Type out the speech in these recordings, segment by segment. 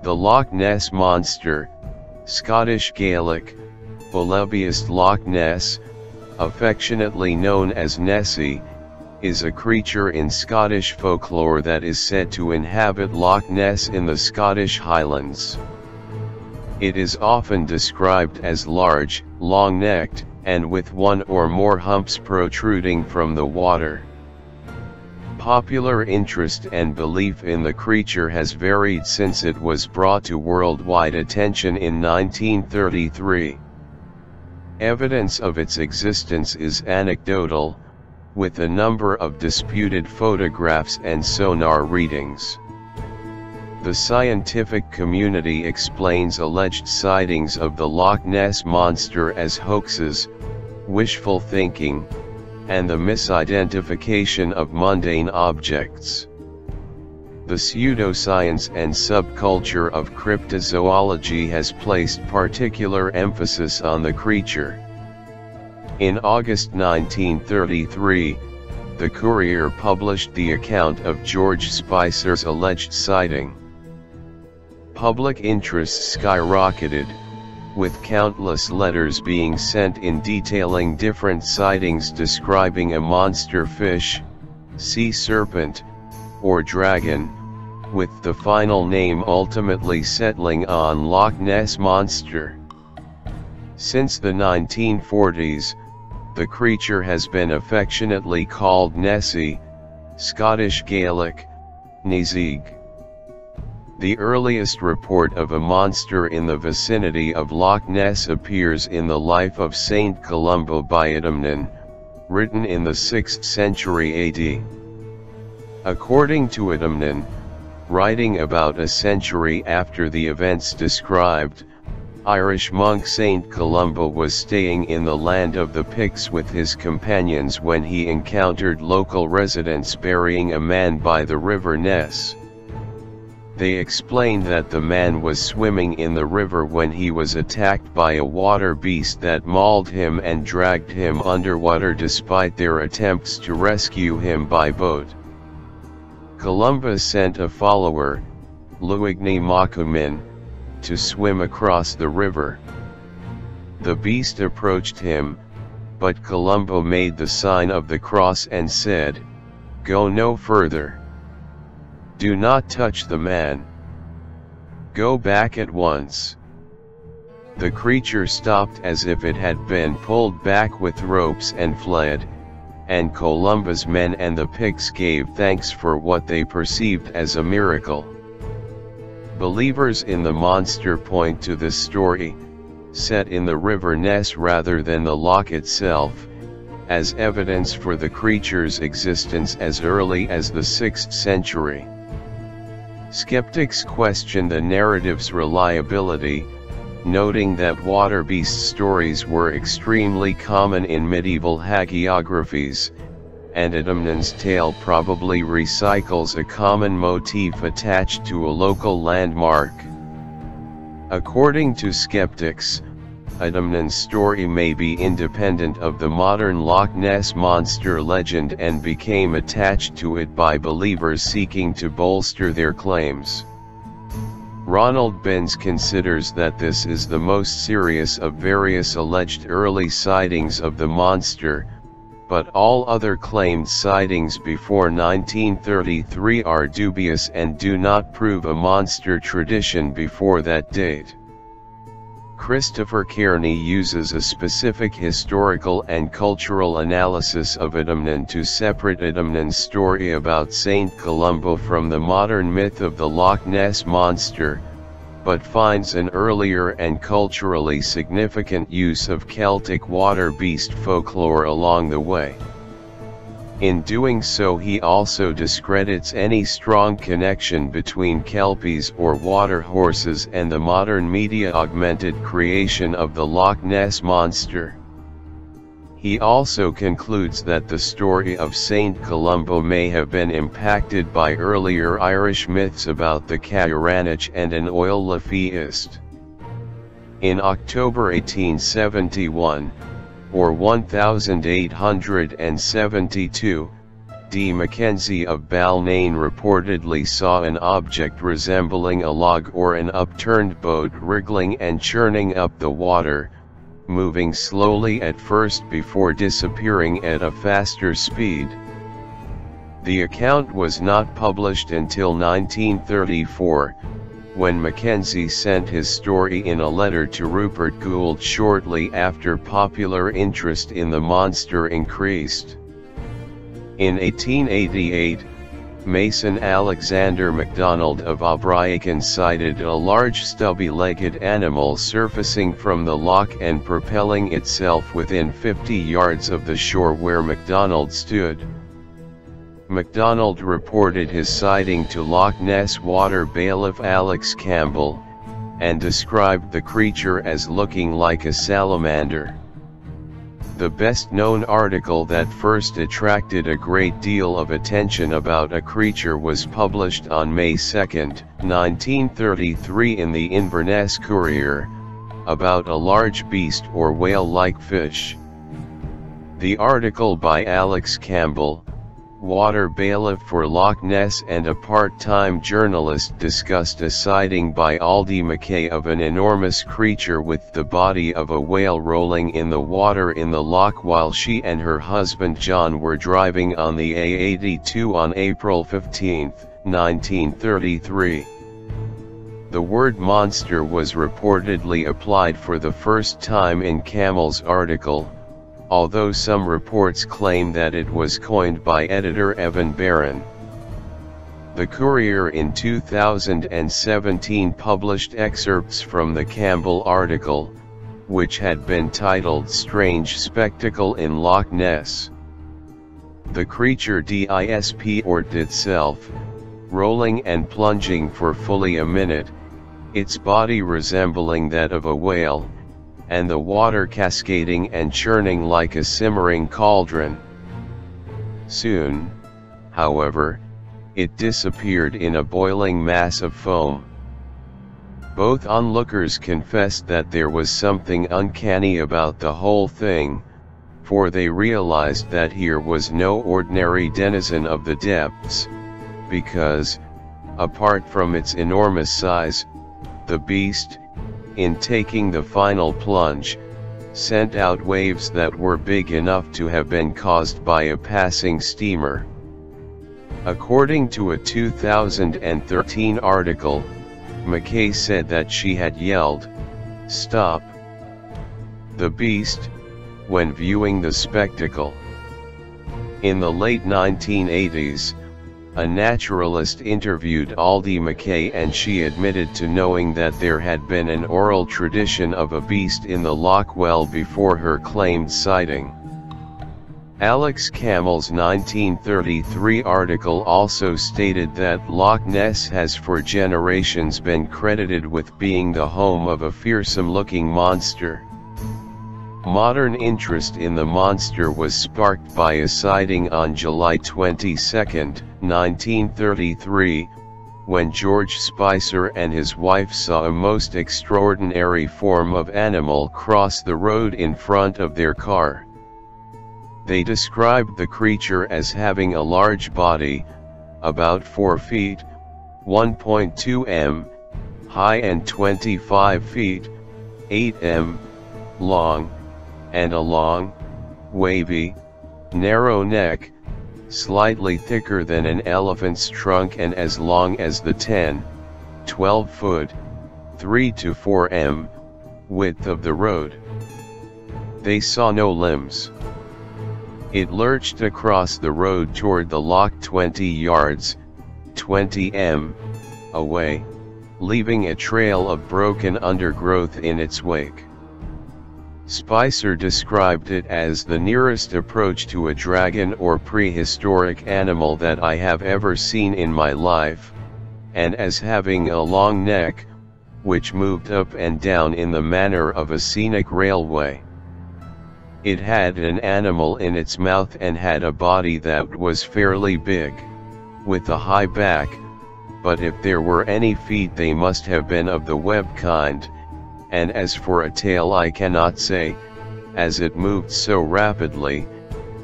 The Loch Ness Monster, Scottish Gaelic, Polybius Loch Ness, affectionately known as Nessie, is a creature in Scottish folklore that is said to inhabit Loch Ness in the Scottish Highlands. It is often described as large, long-necked, and with one or more humps protruding from the water. Popular interest and belief in the creature has varied since it was brought to worldwide attention in 1933. Evidence of its existence is anecdotal, with a number of disputed photographs and sonar readings. The scientific community explains alleged sightings of the Loch Ness Monster as hoaxes, wishful thinking, and the misidentification of mundane objects. The pseudoscience and subculture of cryptozoology has placed particular emphasis on the creature. In August 1933, the Courier published the account of George Spicer's alleged sighting. Public interest skyrocketed, with countless letters being sent in detailing different sightings describing a monster fish, sea serpent, or dragon, with the final name ultimately settling on Loch Ness Monster. Since the 1940s, the creature has been affectionately called Nessie, Scottish Gaelic, Nizig. The earliest report of a monster in the vicinity of Loch Ness appears in the Life of Saint Columba by Adamnan, written in the 6th century AD. According to Adamnan, writing about a century after the events described, Irish monk Saint Columba was staying in the land of the Picts with his companions when he encountered local residents burying a man by the river Ness. They explained that the man was swimming in the river when he was attacked by a water beast that mauled him and dragged him underwater despite their attempts to rescue him by boat. Columbus sent a follower, Luigny Macumin, to swim across the river. The beast approached him, but Columba made the sign of the cross and said, Go no further. Do not touch the man. Go back at once. The creature stopped as if it had been pulled back with ropes and fled, and Columba's men and the Picts gave thanks for what they perceived as a miracle. Believers in the monster point to this story, set in the river Ness rather than the loch itself, as evidence for the creature's existence as early as the 6th century. Skeptics question the narrative's reliability, noting that water beast stories were extremely common in medieval hagiographies, and Adamnan's tale probably recycles a common motif attached to a local landmark. According to skeptics, Adamnan's story may be independent of the modern Loch Ness Monster legend and became attached to it by believers seeking to bolster their claims. Ronald Binns considers that this is the most serious of various alleged early sightings of the monster, but all other claimed sightings before 1933 are dubious and do not prove a monster tradition before that date. Christopher Kearney uses a specific historical and cultural analysis of Adamnan to separate Adamnan's story about Saint Columba from the modern myth of the Loch Ness Monster, but finds an earlier and culturally significant use of Celtic water beast folklore along the way. In doing so he also discredits any strong connection between kelpies or water horses and the modern media-augmented creation of the Loch Ness Monster. He also concludes that the story of Saint Columba may have been impacted by earlier Irish myths about the Caoranach and an Oilliphéist. In October 1871, or 1872, D. Mackenzie of Balnain reportedly saw an object resembling a log or an upturned boat wriggling and churning up the water, moving slowly at first before disappearing at a faster speed. The account was not published until 1934, when Mackenzie sent his story in a letter to Rupert Gould shortly after popular interest in the monster increased. In 1888, Mason Alexander MacDonald of Abriachan sighted a large stubby-legged animal surfacing from the loch and propelling itself within 50 yards of the shore where MacDonald stood. MacDonald reported his sighting to Loch Ness water bailiff Alex Campbell, and described the creature as looking like a salamander. The best known article that first attracted a great deal of attention about a creature was published on May 2, 1933 in the Inverness Courier, about a large beast or whale-like fish. The article by Alex Campbell, water bailiff for Loch Ness and a part-time journalist discussed a sighting by Aldie McKay of an enormous creature with the body of a whale rolling in the water in the loch while she and her husband John were driving on the A82 on April 15, 1933. The word monster was reportedly applied for the first time in Campbell's article, although some reports claim that it was coined by editor Evan Barron. The Courier in 2017 published excerpts from the Campbell article, which had been titled Strange Spectacle in Loch Ness. The creature DISP orted itself, rolling and plunging for fully a minute, its body resembling that of a whale, and the water cascading and churning like a simmering cauldron. Soon, however, it disappeared in a boiling mass of foam. Both onlookers confessed that there was something uncanny about the whole thing, for they realized that here was no ordinary denizen of the depths, because, apart from its enormous size, the beast, in taking the final plunge, sent out waves that were big enough to have been caused by a passing steamer. According to a 2013 article, McKay said that she had yelled, Stop! The beast, when viewing the spectacle. In the late 1980s, a naturalist interviewed Aldie McKay and she admitted to knowing that there had been an oral tradition of a beast in the loch well before her claimed sighting. Alex Campbell's 1933 article also stated that Loch Ness has for generations been credited with being the home of a fearsome-looking monster. Modern interest in the monster was sparked by a sighting on July 22, 1933, when George Spicer and his wife saw a most extraordinary form of animal cross the road in front of their car. They described the creature as having a large body, about 4 feet, 1.2 m, high and 25 feet, 8 m, long, and a long, wavy, narrow neck, slightly thicker than an elephant's trunk and as long as the 10, 12 foot, 3 to 4 m, width of the road. They saw no limbs. It lurched across the road toward the loch 20 yards, 20 m, away, leaving a trail of broken undergrowth in its wake. Spicer described it as the nearest approach to a dragon or prehistoric animal that I have ever seen in my life, and as having a long neck, which moved up and down in the manner of a scenic railway. It had an animal in its mouth and had a body that was fairly big, with a high back, but if there were any feet they must have been of the web kind, and as for a tail I cannot say, as it moved so rapidly,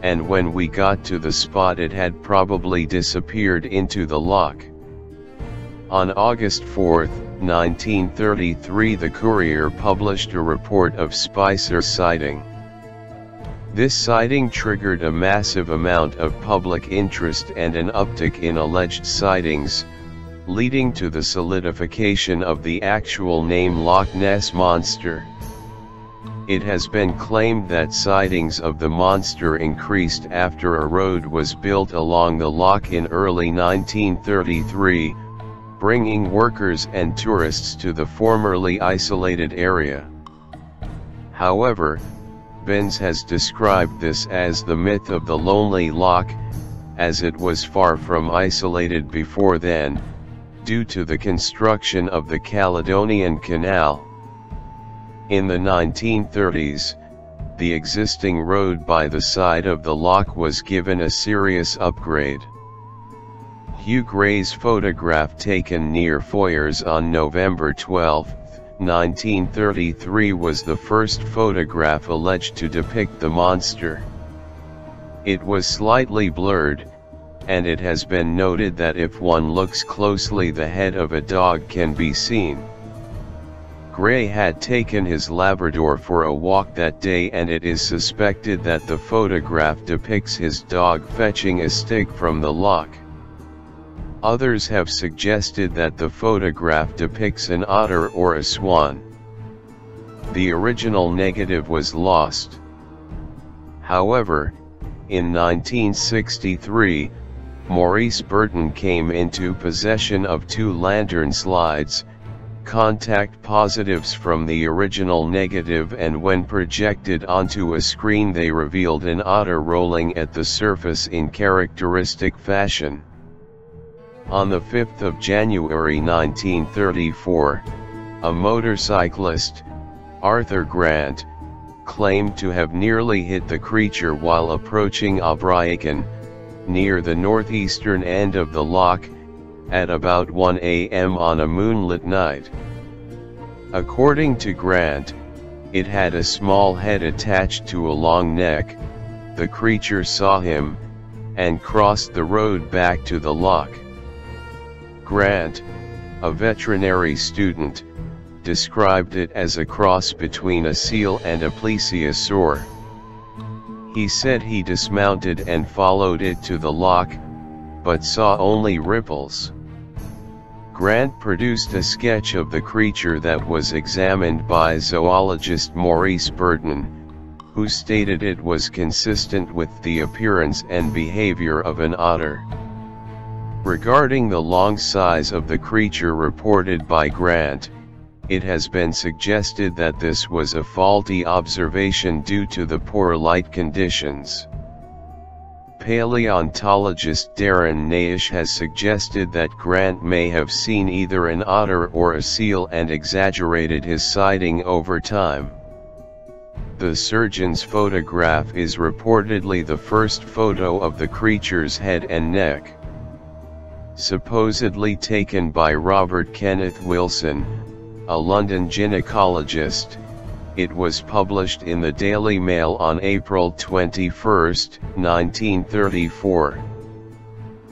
and when we got to the spot it had probably disappeared into the loch. On August 4, 1933 the Courier published a report of Spicer sighting. This sighting triggered a massive amount of public interest and an uptick in alleged sightings, leading to the solidification of the actual name Loch Ness Monster. It has been claimed that sightings of the monster increased after a road was built along the loch in early 1933, bringing workers and tourists to the formerly isolated area. However, Binns has described this as the myth of the Lonely Loch, as it was far from isolated before then, due to the construction of the Caledonian Canal. In the 1930s, the existing road by the side of the loch was given a serious upgrade. Hugh Gray's photograph taken near Foyers on November 12, 1933 was the first photograph alleged to depict the monster. It was slightly blurred, and it has been noted that if one looks closely the head of a dog can be seen. Gray had taken his Labrador for a walk that day and it is suspected that the photograph depicts his dog fetching a stick from the loch. Others have suggested that the photograph depicts an otter or a swan. The original negative was lost. However, in 1963, Maurice Burton came into possession of two lantern slides, contact positives from the original negative and when projected onto a screen they revealed an otter rolling at the surface in characteristic fashion. On the 5th of January 1934, a motorcyclist, Arthur Grant, claimed to have nearly hit the creature while approaching Abriachan, near the northeastern end of the loch, at about 1 a.m. on a moonlit night. According to Grant, it had a small head attached to a long neck, the creature saw him, and crossed the road back to the loch. Grant, a veterinary student, described it as a cross between a seal and a plesiosaur. He said he dismounted and followed it to the loch, but saw only ripples. Grant produced a sketch of the creature that was examined by zoologist Maurice Burton, who stated it was consistent with the appearance and behavior of an otter. Regarding the long size of the creature reported by Grant, it has been suggested that this was a faulty observation due to the poor light conditions. Paleontologist Darren Naish has suggested that Grant may have seen either an otter or a seal and exaggerated his sighting over time. The surgeon's photograph is reportedly the first photo of the creature's head and neck supposedly taken by Robert Kenneth Wilson, a London gynecologist, it was published in the Daily Mail on April 21, 1934.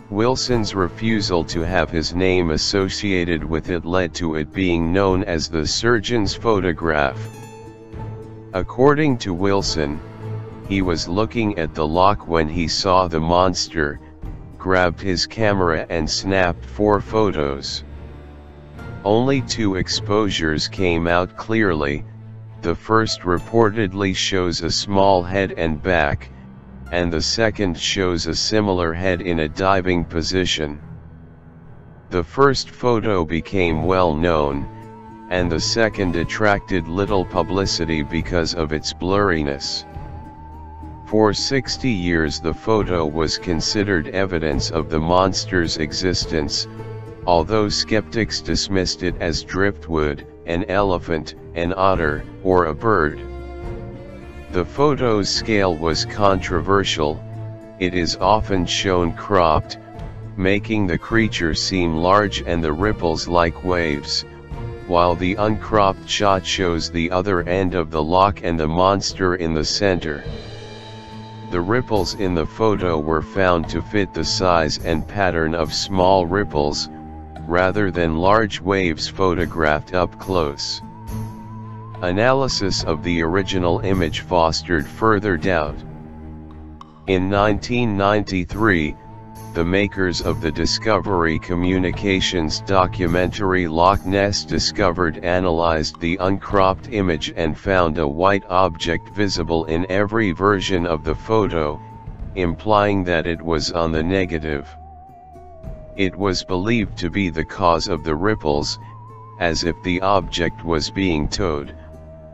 Wilson's refusal to have his name associated with it led to it being known as the surgeon's photograph. According to Wilson, he was looking at the loch when he saw the monster, grabbed his camera and snapped four photos. Only two exposures came out clearly, the first reportedly shows a small head and back, and the second shows a similar head in a diving position. The first photo became well known, and the second attracted little publicity because of its blurriness. For 60 years the photo was considered evidence of the monster's existence, although skeptics dismissed it as driftwood, an elephant, an otter, or a bird. The photo's scale was controversial, it is often shown cropped, making the creature seem large and the ripples like waves, while the uncropped shot shows the other end of the loch and the monster in the center. The ripples in the photo were found to fit the size and pattern of small ripples, rather than large waves photographed up close. Analysis of the original image fostered further doubt. In 1993, the makers of the Discovery Communications documentary Loch Ness Discovered analyzed the uncropped image and found a white object visible in every version of the photo, implying that it was on the negative. It was believed to be the cause of the ripples, as if the object was being towed,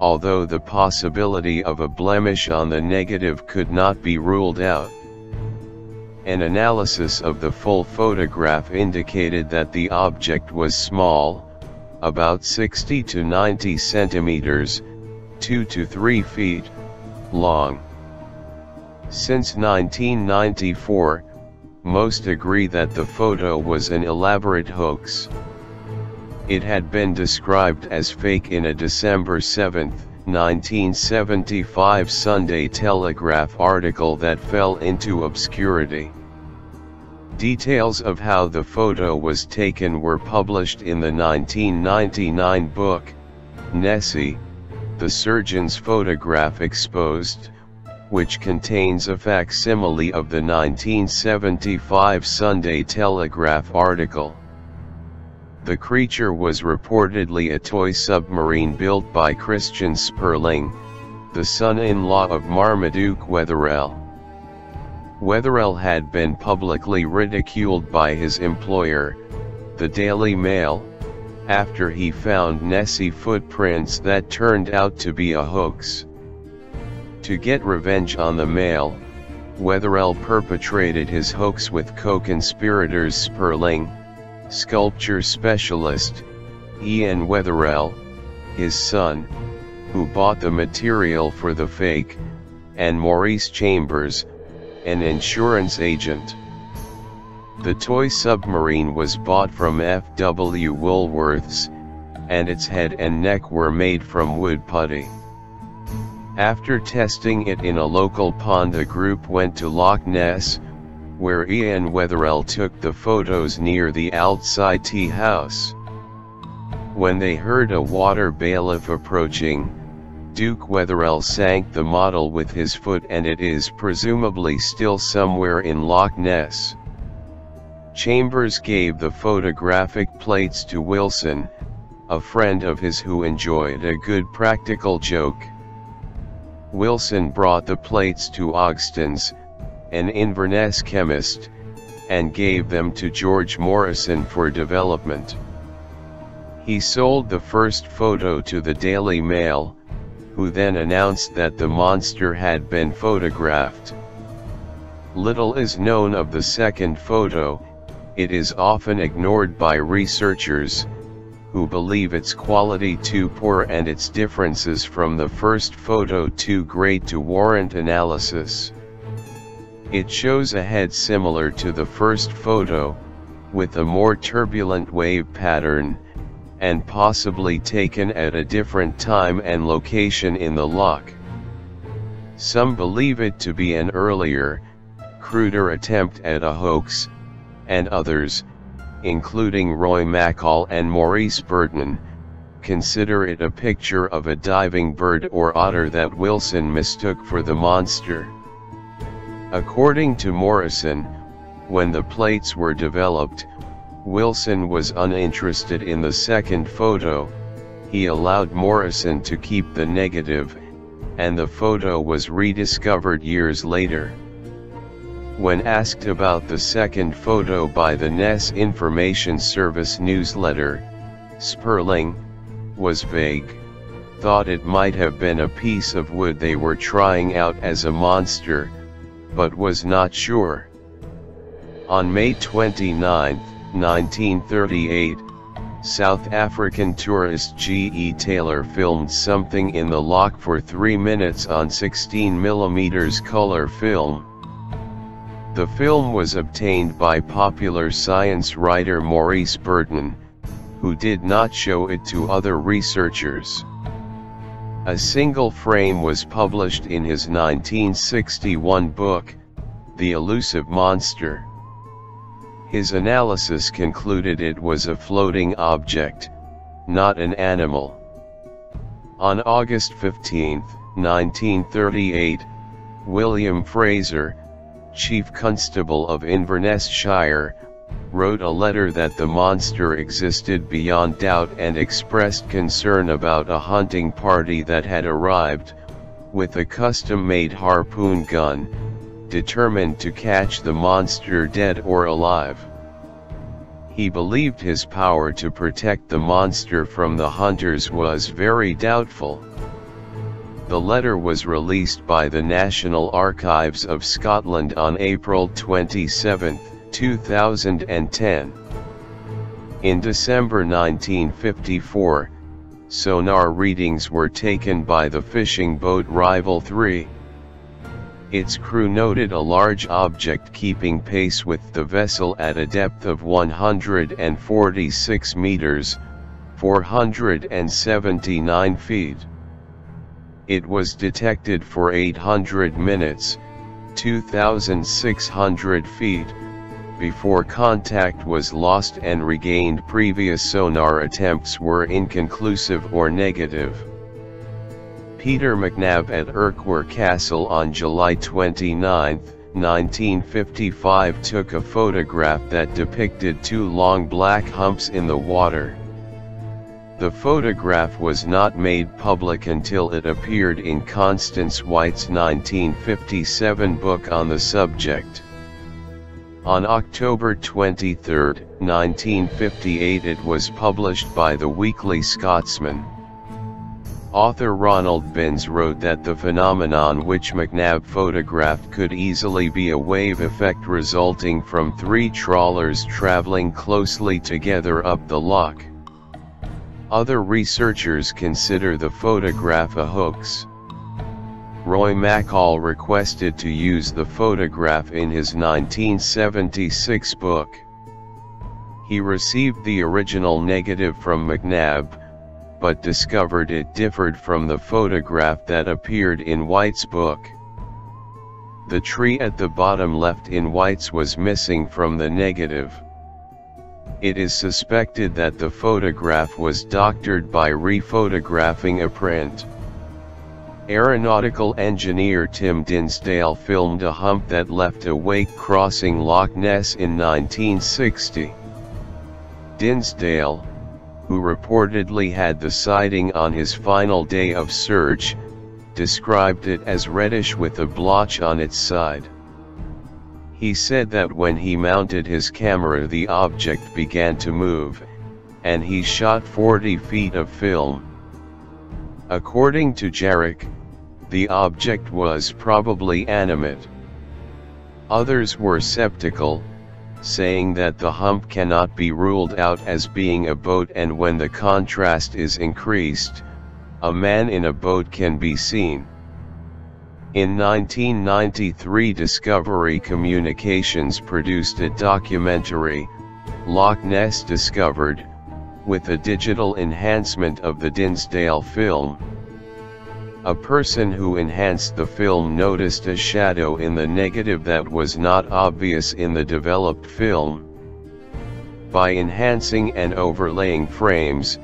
although the possibility of a blemish on the negative could not be ruled out. An analysis of the full photograph indicated that the object was small, about 60 to 90 centimeters, 2 to 3 feet, long. Since 1994, most agree that the photo was an elaborate hoax. It had been described as fake in a December 7, 1975 Sunday Telegraph article that fell into obscurity. Details of how the photo was taken were published in the 1999 book, Nessie, The Surgeon's Photograph Exposed, which contains a facsimile of the 1975 Sunday Telegraph article. The creature was reportedly a toy submarine built by Christian Sperling, the son-in-law of Marmaduke Wetherell. Wetherell had been publicly ridiculed by his employer, the Daily Mail, after he found Nessie footprints that turned out to be a hoax. To get revenge on the Mail, Wetherell perpetrated his hoax with co-conspirators Sperling, sculpture specialist, Ian Wetherell, his son, who bought the material for the fake, and Maurice Chambers, an insurance agent. The toy submarine was bought from F.W. Woolworths, and its head and neck were made from wood putty. After testing it in a local pond the group went to Loch Ness, where Ian Wetherell took the photos near the outside tea house. When they heard a water bailiff approaching, Duke Wetherell sank the model with his foot and it is presumably still somewhere in Loch Ness. Chambers gave the photographic plates to Wilson, a friend of his who enjoyed a good practical joke. Wilson brought the plates to Ogston's, an Inverness chemist, and gave them to George Morrison for development. He sold the first photo to the Daily Mail, who then announced that the monster had been photographed. Little is known of the second photo, it is often ignored by researchers, who believe its quality too poor and its differences from the first photo too great to warrant analysis. It shows a head similar to the first photo, with a more turbulent wave pattern, and possibly taken at a different time and location in the loch. Some believe it to be an earlier, cruder attempt at a hoax, and others, including Roy Mackal and Maurice Burton, consider it a picture of a diving bird or otter that Wilson mistook for the monster. According to Morrison, when the plates were developed, Wilson was uninterested in the second photo, he allowed Morrison to keep the negative, and the photo was rediscovered years later. When asked about the second photo by the Ness Information Service newsletter, Sperling, was vague, thought it might have been a piece of wood they were trying out as a monster, but was not sure. On May 29, 1938, South African tourist G.E. Taylor filmed something in the loch for 3 minutes on 16mm color film. The film was obtained by popular science writer Maurice Burton, who did not show it to other researchers. A single frame was published in his 1961 book, The Elusive Monster. His analysis concluded it was a floating object, not an animal. On August 15, 1938, William Fraser, Chief Constable of Inverness Shire, wrote a letter that the monster existed beyond doubt and expressed concern about a hunting party that had arrived, with a custom-made harpoon gun, determined to catch the monster dead or alive. He believed his power to protect the monster from the hunters was very doubtful. The letter was released by the National Archives of Scotland on April 27, 2010. In December 1954, sonar readings were taken by the fishing boat Rival 3. Its crew noted a large object keeping pace with the vessel at a depth of 146 meters, 479 feet. It was detected for 800 minutes, 2,600 feet, before contact was lost and regained previous sonar attempts were inconclusive or negative. Peter McNab at Urquhart Castle on July 29, 1955 took a photograph that depicted two long black humps in the water. The photograph was not made public until it appeared in Constance White's 1957 book on the subject. On October 23, 1958 it was published by the Weekly Scotsman. Author Ronald Binns wrote that the phenomenon which McNab photographed could easily be a wave effect resulting from three trawlers traveling closely together up the loch. Other researchers consider the photograph a hoax. Roy Mackal requested to use the photograph in his 1976 book. He received the original negative from McNab, but discovered it differed from the photograph that appeared in White's book. The tree at the bottom left in White's was missing from the negative. It is suspected that the photograph was doctored by rephotographing a print. Aeronautical engineer Tim Dinsdale filmed a hump that left a wake crossing Loch Ness in 1960. Dinsdale, who reportedly had the sighting on his final day of search, described it as reddish with a blotch on its side. He said that when he mounted his camera the object began to move, and he shot 40 feet of film. According to JARIC, the object was probably animate. Others were skeptical, saying that the hump cannot be ruled out as being a boat and when the contrast is increased, a man in a boat can be seen. In 1993 Discovery Communications produced a documentary, Loch Ness Discovered, with a digital enhancement of the Dinsdale film. A person who enhanced the film noticed a shadow in the negative that was not obvious in the developed film. By enhancing and overlaying frames,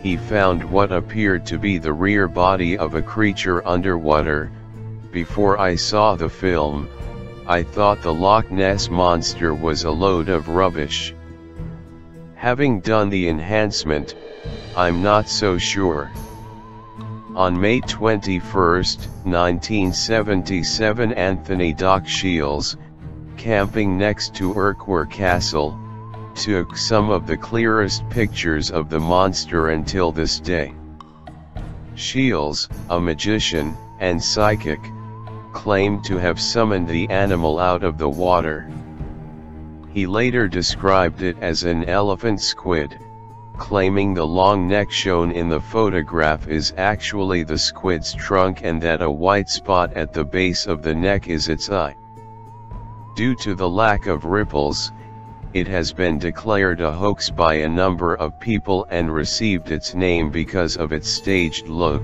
he found what appeared to be the rear body of a creature underwater. Before I saw the film, I thought the Loch Ness Monster was a load of rubbish. Having done the enhancement, I'm not so sure. On May 21, 1977 Anthony Doc Shiels, camping next to Urquhart Castle, took some of the clearest pictures of the monster until this day. Shiels, a magician, and psychic, claimed to have summoned the animal out of the water. He later described it as an elephant squid claiming the long neck shown in the photograph is actually the squid's trunk and that a white spot at the base of the neck is its eye. Due to the lack of ripples, it has been declared a hoax by a number of people and received its name because of its staged look.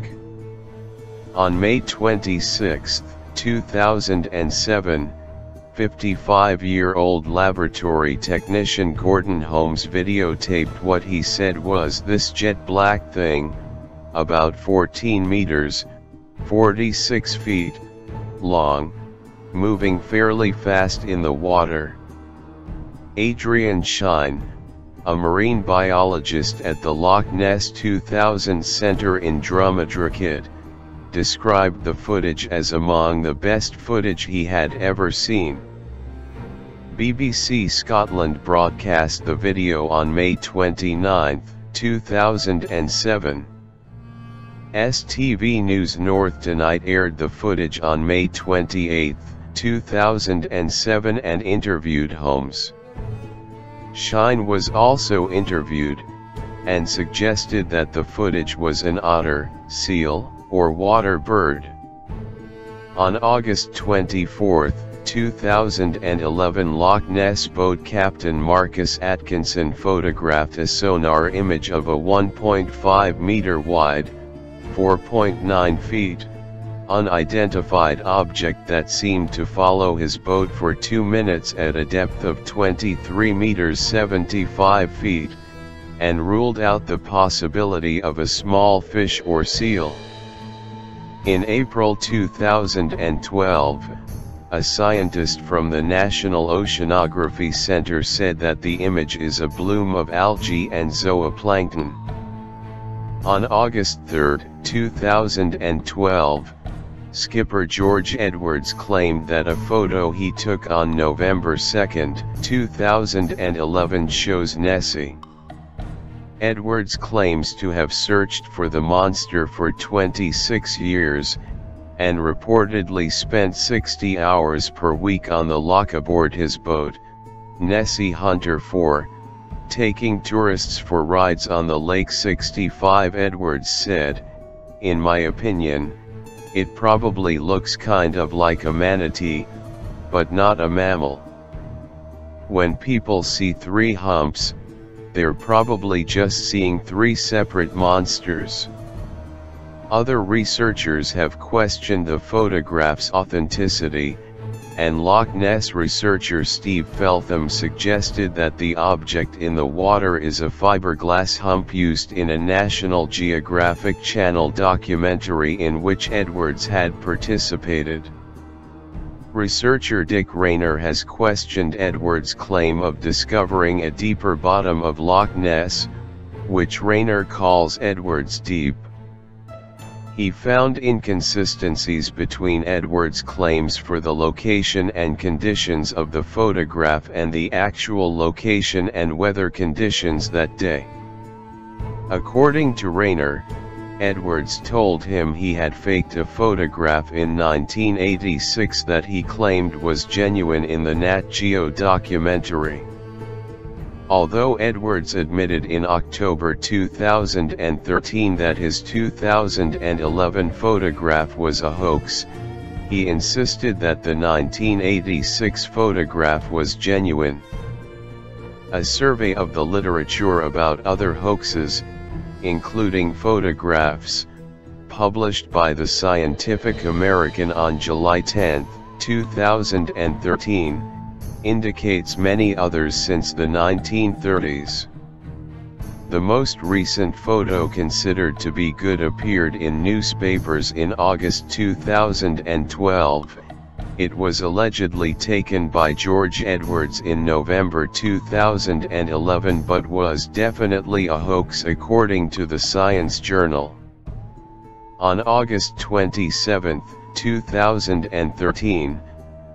On May 26, 2007, 55-year-old laboratory technician Gordon Holmes videotaped what he said was this jet black thing, about 14 meters, 46 feet, long, moving fairly fast in the water. Adrian Shine, a marine biologist at the Loch Ness 2000 Centre in Drumnadrochit, described the footage as among the best footage he had ever seen. BBC Scotland broadcast the video on May 29, 2007. STV News North Tonight aired the footage on May 28, 2007 and interviewed Holmes. Shine was also interviewed, and suggested that the footage was an otter, seal, or water bird. On August 24, 2011 Loch Ness boat captain Marcus Atkinson photographed a sonar image of a 1.5 meter wide, 4.9 feet, unidentified object that seemed to follow his boat for 2 minutes at a depth of 23 meters 75 feet, and ruled out the possibility of a small fish or seal. In April 2012, a scientist from the National Oceanography Center said that the image is a bloom of algae and zooplankton. On August 3, 2012, skipper George Edwards claimed that a photo he took on November 2, 2011 shows Nessie. Edwards claims to have searched for the monster for 26 years, and reportedly spent 60 hours per week on the loch aboard his boat, Nessie Hunter 4, taking tourists for rides on the Lake 65 Edwards said, in my opinion, it probably looks kind of like a manatee, but not a mammal. When people see three humps, they're probably just seeing three separate monsters. Other researchers have questioned the photograph's authenticity, and Loch Ness researcher Steve Feltham suggested that the object in the water is a fiberglass hump used in a National Geographic Channel documentary in which Edwards had participated. Researcher Dick Rayner has questioned Edwards' claim of discovering a deeper bottom of Loch Ness, which Rayner calls Edwards Deep. He found inconsistencies between Edwards' claims for the location and conditions of the photograph and the actual location and weather conditions that day. According to Rayner, Edwards told him he had faked a photograph in 1986 that he claimed was genuine in the Nat Geo documentary. Although Edwards admitted in October 2013 that his 2011 photograph was a hoax, he insisted that the 1986 photograph was genuine. A survey of the literature about other hoaxes, including photographs, published by the Scientific American on July 10, 2013, indicates many others since the 1930s. The most recent photo considered to be good appeared in newspapers in August 2012, it was allegedly taken by George Edwards in November 2011 but was definitely a hoax according to the Science Journal. On August 27, 2013,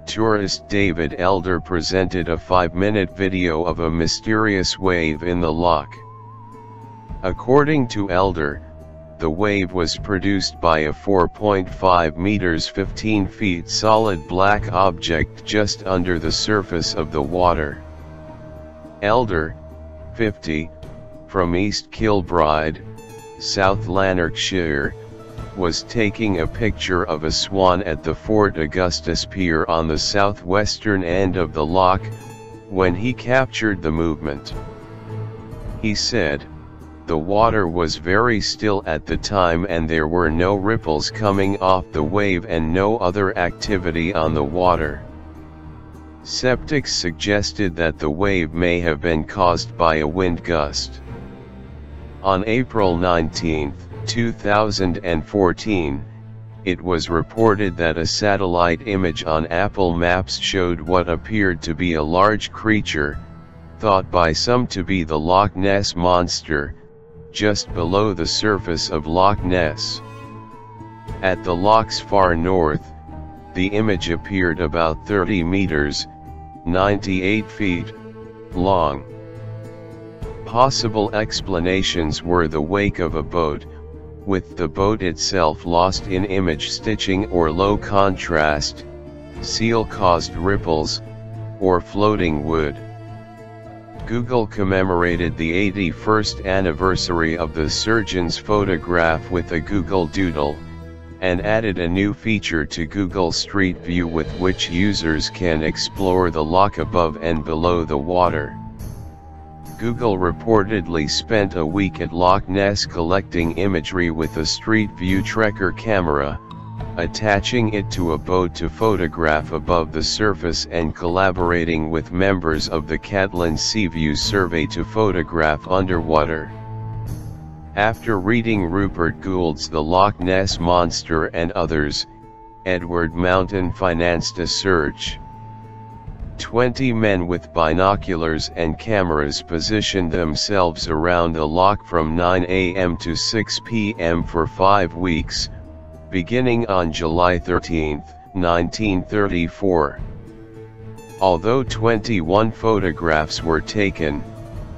tourist David Elder presented a 5-minute video of a mysterious wave in the loch. According to Elder, the wave was produced by a 4.5 meters 15 feet solid black object just under the surface of the water. Elder, 50, from East Kilbride, South Lanarkshire, was taking a picture of a swan at the Fort Augustus Pier on the southwestern end of the loch, when he captured the movement. He said, The water was very still at the time and there were no ripples coming off the wave and no other activity on the water. Septics suggested that the wave may have been caused by a wind gust. On April 19, 2014, it was reported that a satellite image on Apple Maps showed what appeared to be a large creature, thought by some to be the Loch Ness Monster, just below the surface of Loch Ness. At the loch's far north, the image appeared about 30 meters, 98 feet, long. Possible explanations were the wake of a boat, with the boat itself lost in image stitching or low contrast, seal-caused ripples, or floating wood. Google commemorated the 81st anniversary of the surgeon's photograph with a Google Doodle, and added a new feature to Google Street View with which users can explore the loch above and below the water. Google reportedly spent a week at Loch Ness collecting imagery with a Street View Trekker camera, attaching it to a boat to photograph above the surface and collaborating with members of the Catlin Seaview Survey to photograph underwater. After reading Rupert Gould's The Loch Ness Monster and others, Edward Mountain financed a search. Twenty men with binoculars and cameras positioned themselves around the loch from 9 a.m. to 6 p.m. for five weeks, beginning on July 13, 1934. Although 21 photographs were taken,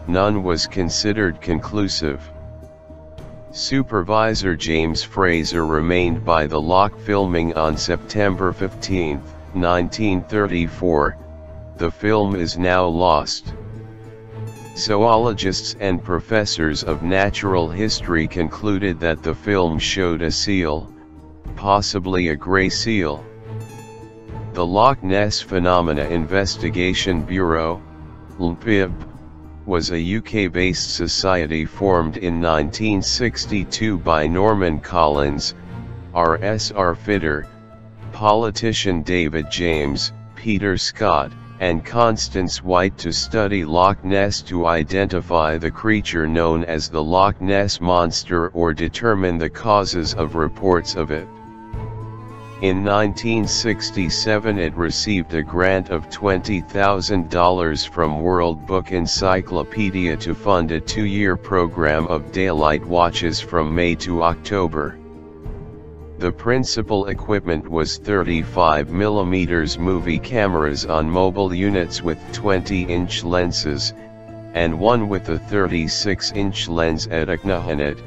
none was considered conclusive. Supervisor James Fraser remained by the loch filming on September 15, 1934. The film is now lost. Zoologists and professors of natural history concluded that the film showed a seal, possibly a gray seal. The Loch Ness Phenomena Investigation Bureau, LNPIB, was a UK-based society formed in 1962 by Norman Collins, R.S.R. Fitter, politician David James, Peter Scott, and Constance White to study Loch Ness to identify the creature known as the Loch Ness Monster or determine the causes of reports of it. In 1967 it received a grant of $20,000 from World Book Encyclopedia to fund a two-year program of daylight watches from May to October. The principal equipment was 35mm movie cameras on mobile units with 20-inch lenses, and one with a 36-inch lens at Achnahanet,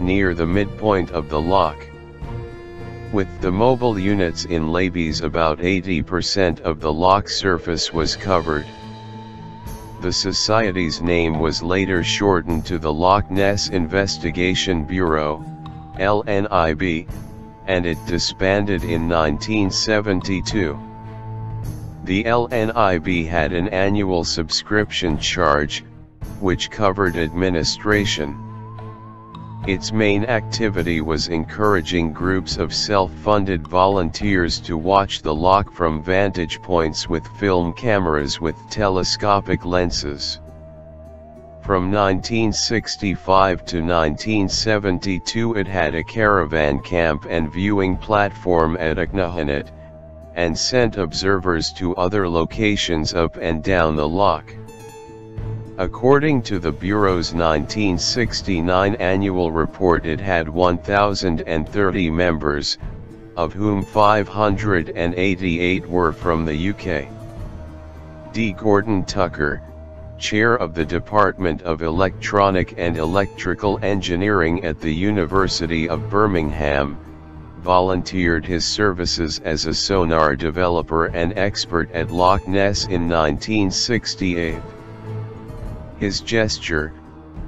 near the midpoint of the loch. With the mobile units in laybys about 80% of the loch surface was covered. The Society's name was later shortened to the Loch Ness Investigation Bureau, LNIB, and it disbanded in 1972. The LNIB had an annual subscription charge, which covered administration. Its main activity was encouraging groups of self-funded volunteers to watch the loch from vantage points with film cameras with telescopic lenses. From 1965 to 1972 it had a caravan camp and viewing platform at Achnahanet, and sent observers to other locations up and down the loch. According to the Bureau's 1969 annual report it had 1,030 members, of whom 588 were from the UK. D. Gordon Tucker, chair of the Department of Electronic and Electrical Engineering at the University of Birmingham, volunteered his services as a sonar developer and expert at Loch Ness in 1968. His gesture,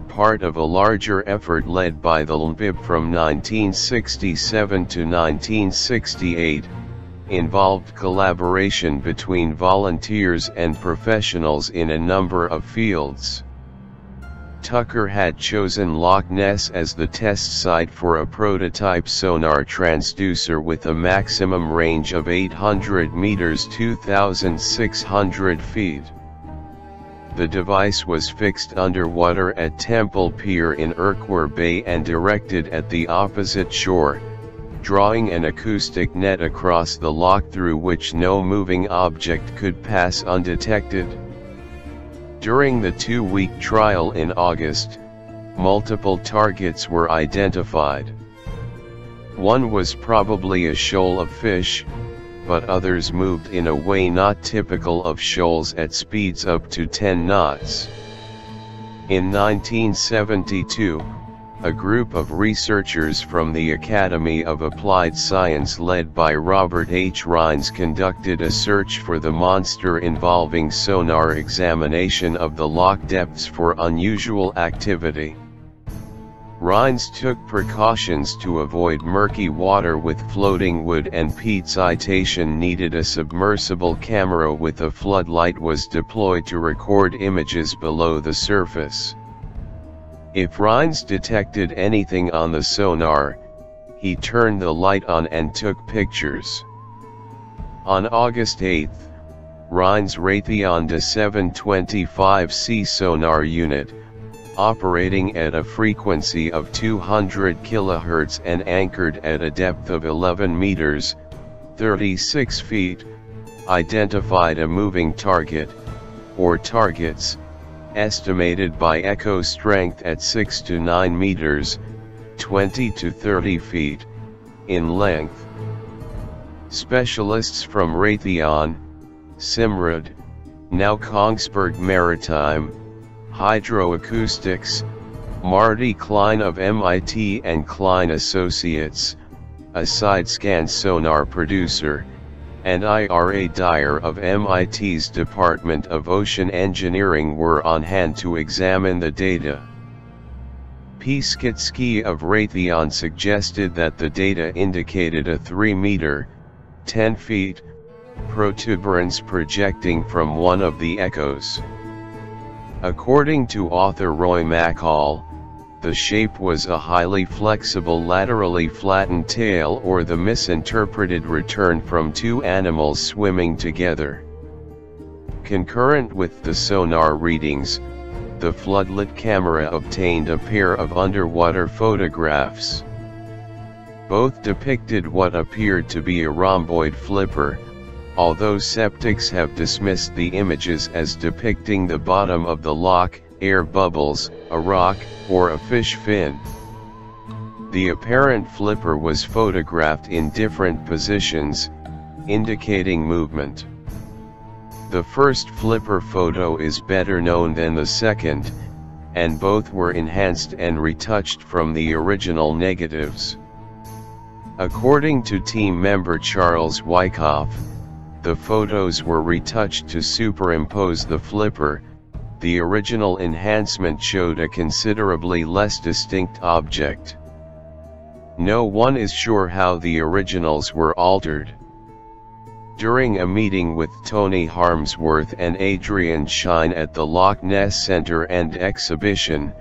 part of a larger effort led by the LNPIB from 1967 to 1968, involved collaboration between volunteers and professionals in a number of fields. Tucker had chosen Loch Ness as the test site for a prototype sonar transducer with a maximum range of 800 meters 2,600 feet. The device was fixed underwater at Temple Pier in Urquhart Bay and directed at the opposite shore, drawing an acoustic net across the loch through which no moving object could pass undetected. During the two-week trial in August, multiple targets were identified. One was probably a shoal of fish, but others moved in a way not typical of shoals at speeds up to 10 knots. In 1972, a group of researchers from the Academy of Applied Science led by Robert H. Rines conducted a search for the monster involving sonar examination of the loch depths for unusual activity. Rines took precautions to avoid murky water with floating wood and peat citation needed a submersible camera with a floodlight was deployed to record images below the surface. If Rines detected anything on the sonar, he turned the light on and took pictures. On August 8, Rines Raytheon DE 725C sonar unit, operating at a frequency of 200 kHz and anchored at a depth of 11 meters, 36 feet, identified a moving target, or targets, estimated by echo strength at 6 to 9 meters, 20 to 30 feet, in length. Specialists from Raytheon, Simrad, now Kongsberg Maritime, Hydroacoustics, Marty Klein of MIT and Klein Associates, a side-scan sonar producer, and Ira Dyer of MIT's Department of Ocean Engineering were on hand to examine the data. P. Skitzki of Raytheon suggested that the data indicated a 3 meter, 10 feet, protuberance projecting from one of the echoes. According to author Roy Mackal, the shape was a highly flexible laterally flattened tail or the misinterpreted return from two animals swimming together. Concurrent with the sonar readings, the floodlit camera obtained a pair of underwater photographs. Both depicted what appeared to be a rhomboid flipper, although septics have dismissed the images as depicting the bottom of the loch, air bubbles, a rock, or a fish fin. The apparent flipper was photographed in different positions, indicating movement. The first flipper photo is better known than the second, and both were enhanced and retouched from the original negatives. According to team member Charles Wyckoff, the photos were retouched to superimpose the flipper, the original enhancement showed a considerably less distinct object. No one is sure how the originals were altered. During a meeting with Tony Harmsworth and Adrian Shine at the Loch Ness Center and exhibition,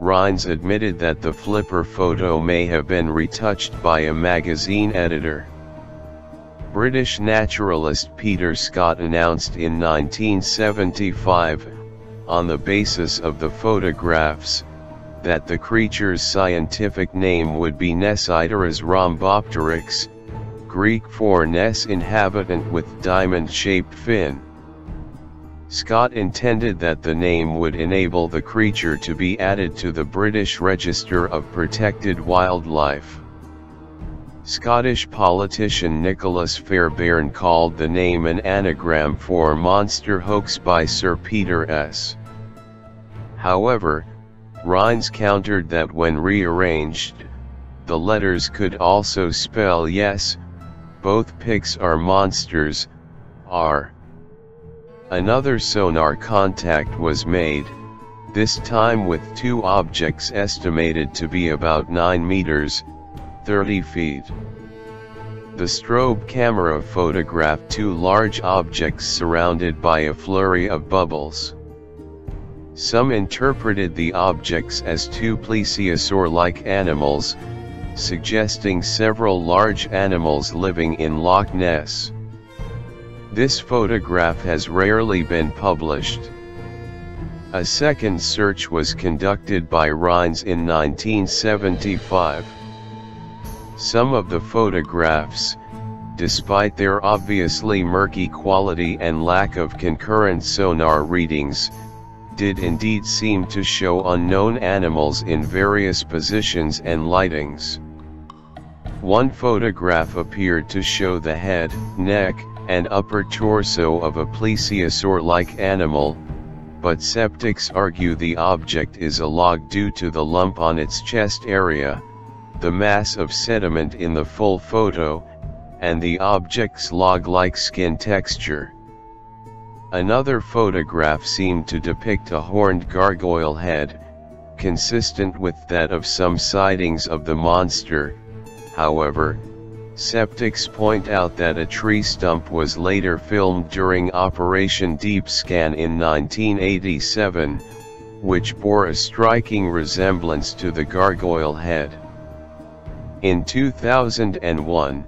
Rines admitted that the flipper photo may have been retouched by a magazine editor. British naturalist Peter Scott announced in 1975, on the basis of the photographs, that the creature's scientific name would be Nessiteras rhombopteryx, Greek for Ness inhabitant with diamond-shaped fin. Scott intended that the name would enable the creature to be added to the British Register of Protected Wildlife. Scottish politician Nicholas Fairbairn called the name an anagram for monster hoax by Sir Peter S. However, Rines countered that when rearranged, the letters could also spell yes, both pigs are monsters, are. Another sonar contact was made, this time with two objects estimated to be about 9 meters, 30 feet. The strobe camera photographed two large objects surrounded by a flurry of bubbles. Some interpreted the objects as two plesiosaur-like animals, suggesting several large animals living in Loch Ness. This photograph has rarely been published. A second search was conducted by Rines in 1975. Some of the photographs, despite their obviously murky quality and lack of concurrent sonar readings, did indeed seem to show unknown animals in various positions and lightings. One photograph appeared to show the head, neck, and upper torso of a plesiosaur-like animal, but skeptics argue the object is a log due to the lump on its chest area, the mass of sediment in the full photo, and the object's log-like skin texture. Another photograph seemed to depict a horned gargoyle head, consistent with that of some sightings of the monster, however, skeptics point out that a tree stump was later filmed during Operation Deep Scan in 1987, which bore a striking resemblance to the gargoyle head. In 2001,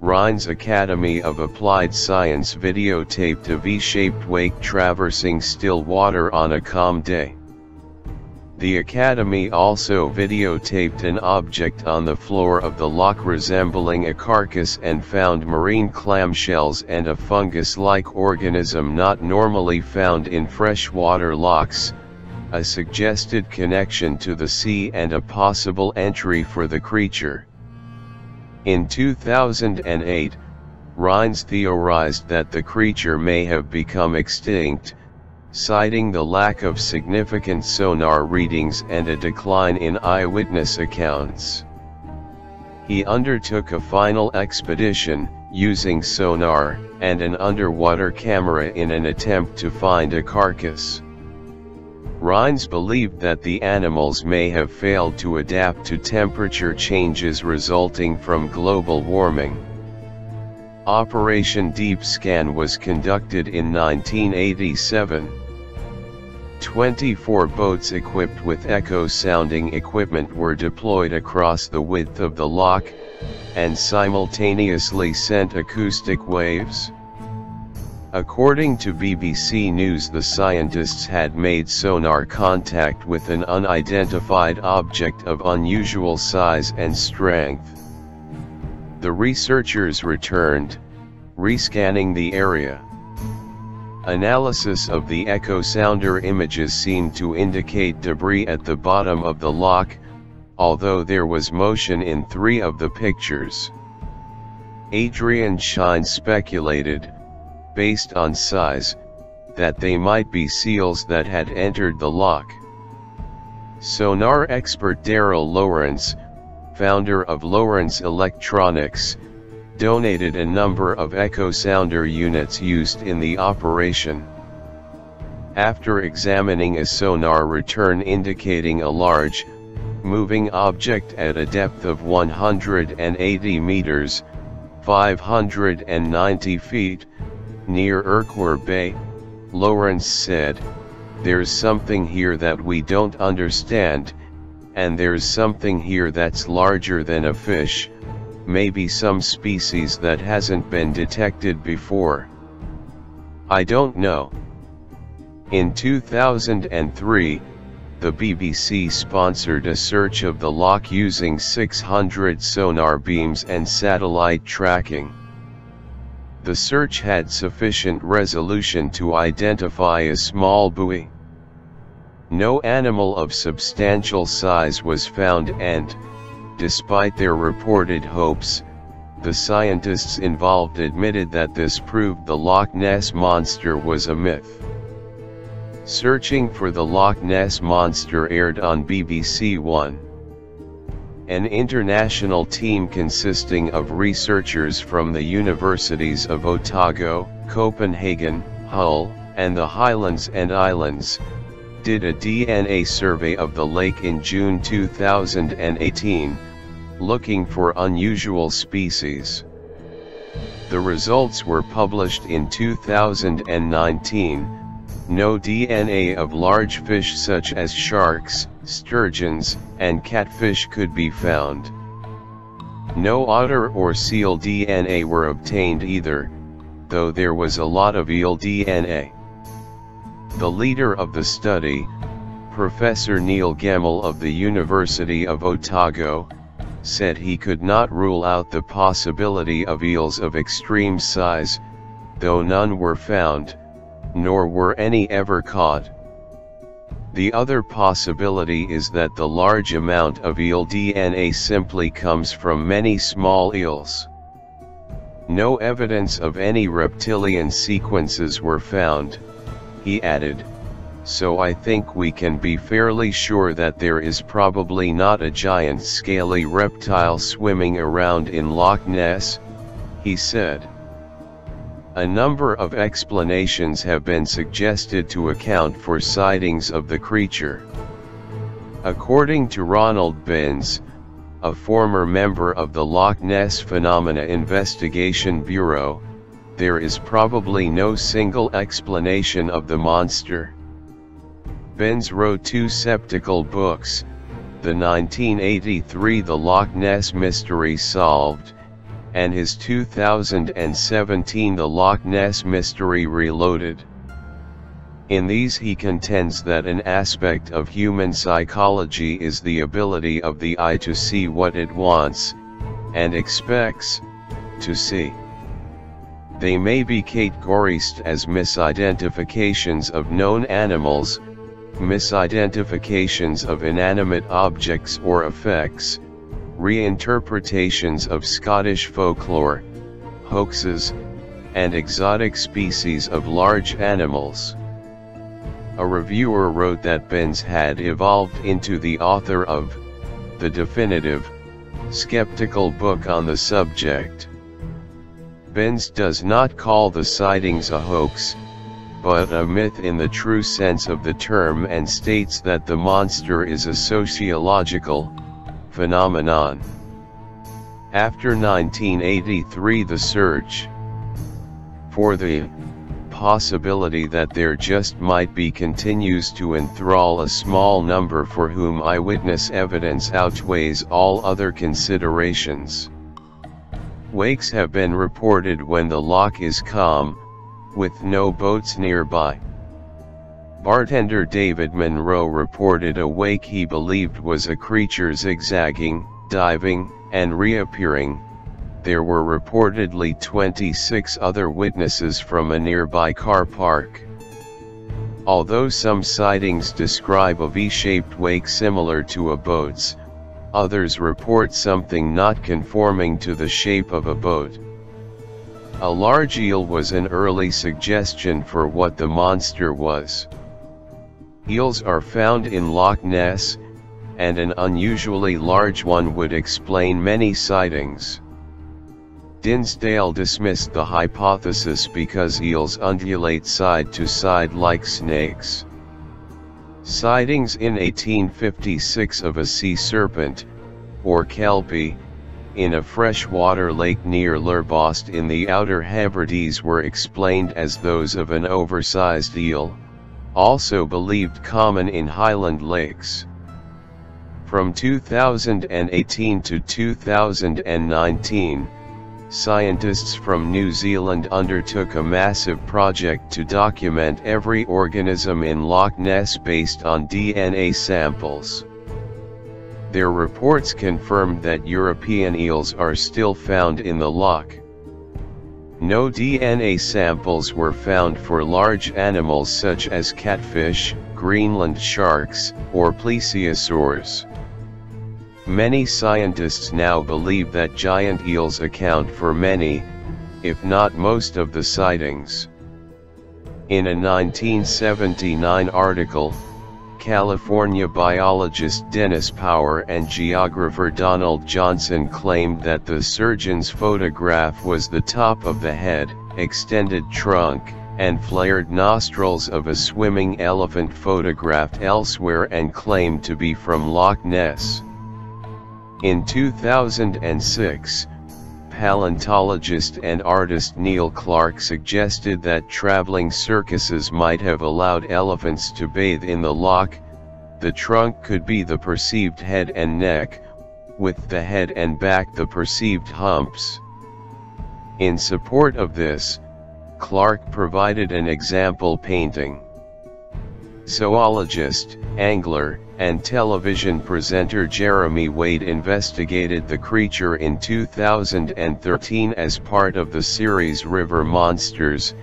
Rines Academy of Applied Science videotaped a V-shaped wake traversing still water on a calm day. The Academy also videotaped an object on the floor of the loch resembling a carcass and found marine clamshells and a fungus-like organism not normally found in freshwater lochs, a suggested connection to the sea and a possible entry for the creature. In 2008, Rines theorized that the creature may have become extinct, citing the lack of significant sonar readings and a decline in eyewitness accounts. He undertook a final expedition, using sonar, and an underwater camera in an attempt to find a carcass. Rines believed that the animals may have failed to adapt to temperature changes resulting from global warming. Operation Deep Scan was conducted in 1987. 24 boats equipped with echo sounding equipment were deployed across the width of the loch, and simultaneously sent acoustic waves. According to BBC News the scientists had made sonar contact with an unidentified object of unusual size and strength. The researchers returned, rescanning the area. Analysis of the echo sounder images seemed to indicate debris at the bottom of the loch, although there was motion in three of the pictures. Adrian Shine speculated, based on size, that they might be seals that had entered the loch. Sonar expert Darrell Lowrance, founder of Lowrance Electronics, donated a number of echo sounder units used in the operation. After examining a sonar return indicating a large, moving object at a depth of 180 meters, 590 feet, near Urquhart Bay, Lowrance said, there's something here that we don't understand, and there's something here that's larger than a fish, maybe some species that hasn't been detected before. I don't know. In 2003, the BBC sponsored a search of the loch using 600 sonar beams and satellite tracking. The search had sufficient resolution to identify a small buoy. No animal of substantial size was found and, despite their reported hopes, the scientists involved admitted that this proved the Loch Ness Monster was a myth. Searching for the Loch Ness Monster aired on BBC One. An international team consisting of researchers from the universities of Otago, Copenhagen, Hull, and the Highlands and Islands, did a DNA survey of the lake in June 2018, looking for unusual species. The results were published in 2019, no DNA of large fish such as sharks, sturgeons, and catfish could be found. No otter or seal DNA were obtained either, though there was a lot of eel DNA. The leader of the study, Professor Neil Gemmell of the University of Otago, said he could not rule out the possibility of eels of extreme size, though none were found, nor were any ever caught. The other possibility is that the large amount of eel DNA simply comes from many small eels. No evidence of any reptilian sequences were found, he added, so I think we can be fairly sure that there is probably not a giant scaly reptile swimming around in Loch Ness, he said. A number of explanations have been suggested to account for sightings of the creature. According to Ronald Binns, a former member of the Loch Ness Phenomena Investigation Bureau, there is probably no single explanation of the monster. Binns wrote two sceptical books, the 1983 The Loch Ness Mystery Solved, and his 2017 The Loch Ness Mystery Reloaded. In these he contends that an aspect of human psychology is the ability of the eye to see what it wants, and expects, to see. They may be categorized as misidentifications of known animals, misidentifications of inanimate objects or effects, reinterpretations of Scottish folklore, hoaxes, and exotic species of large animals. A reviewer wrote that Binns had evolved into the author of the definitive, skeptical book on the subject. Binns does not call the sightings a hoax, but a myth in the true sense of the term and states that the monster is a sociological phenomenon. After 1983 the search for the possibility that there just might be continues to enthrall a small number for whom eyewitness evidence outweighs all other considerations. Wakes have been reported when the loch is calm, with no boats nearby. Bartender David Munro reported a wake he believed was a creature zigzagging, diving, and reappearing, there were reportedly 26 other witnesses from a nearby car park. Although some sightings describe a V-shaped wake similar to a boat's, others report something not conforming to the shape of a boat. A large eel was an early suggestion for what the monster was. Eels are found in Loch Ness, and an unusually large one would explain many sightings. Dinsdale dismissed the hypothesis because eels undulate side to side like snakes. Sightings in 1856 of a sea serpent, or kelpie, in a freshwater lake near Leurbost in the Outer Hebrides were explained as those of an oversized eel, also believed common in highland lakes. From 2018 to 2019, scientists from New Zealand undertook a massive project to document every organism in Loch Ness based on DNA samples. Their reports confirmed that European eels are still found in the loch. No DNA samples were found for large animals such as catfish, Greenland sharks, or plesiosaurs. Many scientists now believe that giant eels account for many, if not most of the sightings. In a 1979 article, California biologist Dennis Power and geographer Donald Johnson claimed that the surgeon's photograph was the top of the head, extended trunk, and flared nostrils of a swimming elephant photographed elsewhere and claimed to be from Loch Ness. In 2006, paleontologist and artist Neil Clark suggested that traveling circuses might have allowed elephants to bathe in the loch, the trunk could be the perceived head and neck, with the head and back the perceived humps. In support of this, Clark provided an example painting. Zoologist, angler, and television presenter Jeremy Wade investigated the creature in 2013 as part of the series River Monsters,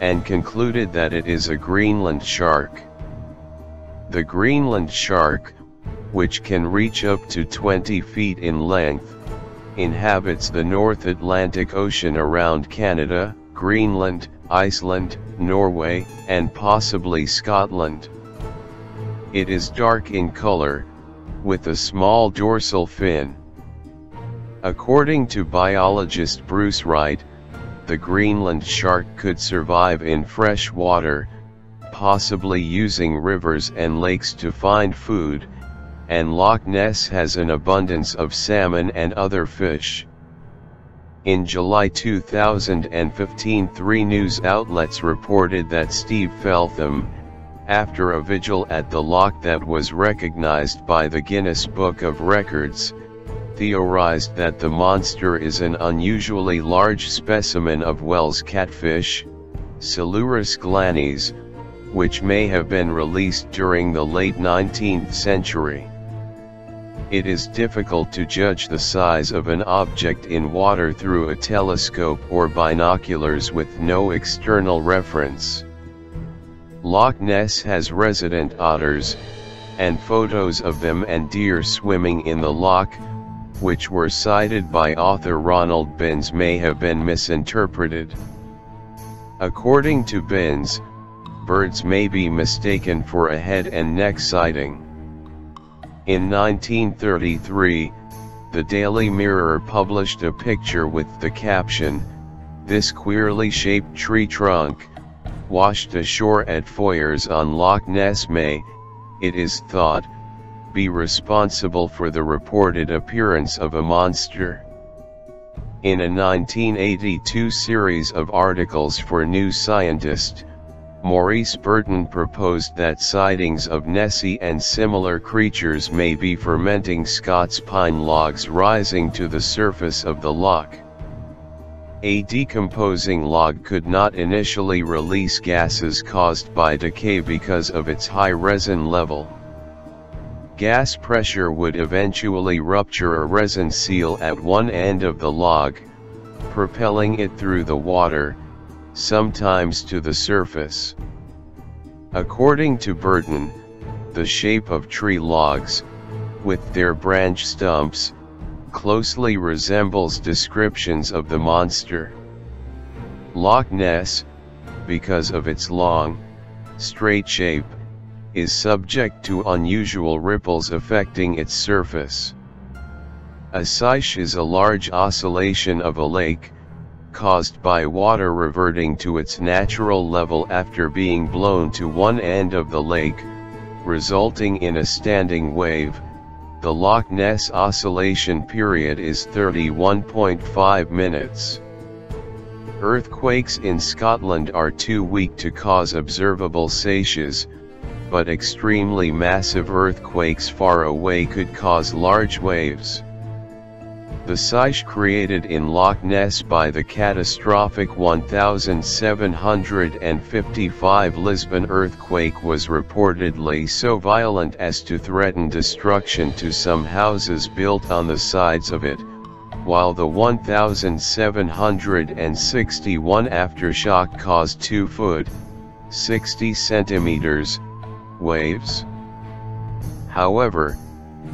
and concluded that it is a Greenland shark. The Greenland shark, which can reach up to 20 feet in length, inhabits the North Atlantic Ocean around Canada, Greenland, Iceland, Norway, and possibly Scotland. It is dark in color, with a small dorsal fin. According to biologist Bruce Wright, the Greenland shark could survive in fresh water, possibly using rivers and lakes to find food, and Loch Ness has an abundance of salmon and other fish. In July 2015 three news outlets reported that Steve Feltham, after a vigil at the loch that was recognized by the Guinness Book of Records, theorized that the monster is an unusually large specimen of wels catfish, Silurus glanis, which may have been released during the late 19th century. It is difficult to judge the size of an object in water through a telescope or binoculars with no external reference. Loch Ness has resident otters, and photos of them and deer swimming in the loch, which were cited by author Ronald Binns may have been misinterpreted. According to Binns, birds may be mistaken for a head and neck sighting. In 1933, the Daily Mirror published a picture with the caption, This queerly shaped tree trunk, washed ashore at Foyers on Loch Ness may, it is thought, be responsible for the reported appearance of a monster. In a 1982 series of articles for New Scientist, Maurice Burton proposed that sightings of Nessie and similar creatures may be fermenting Scots pine logs rising to the surface of the loch. A decomposing log could not initially release gases caused by decay because of its high resin level. Gas pressure would eventually rupture a resin seal at one end of the log, propelling it through the water, sometimes to the surface. According to Burton, the shape of tree logs, with their branch stumps, closely resembles descriptions of the monster. Loch Ness, because of its long, straight shape, is subject to unusual ripples affecting its surface. A seiche is a large oscillation of a lake, caused by water reverting to its natural level after being blown to one end of the lake, resulting in a standing wave. The Loch Ness oscillation period is 31.5 minutes. Earthquakes in Scotland are too weak to cause observable seiches, but extremely massive earthquakes far away could cause large waves. The seiche created in Loch Ness by the catastrophic 1755 Lisbon earthquake was reportedly so violent as to threaten destruction to some houses built on the sides of it, while the 1761 aftershock caused 2 foot 60 centimeters waves. However,